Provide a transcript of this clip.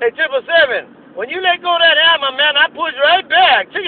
Hey, Triple Seven, when you let go of that hammer, man, I push right back. Check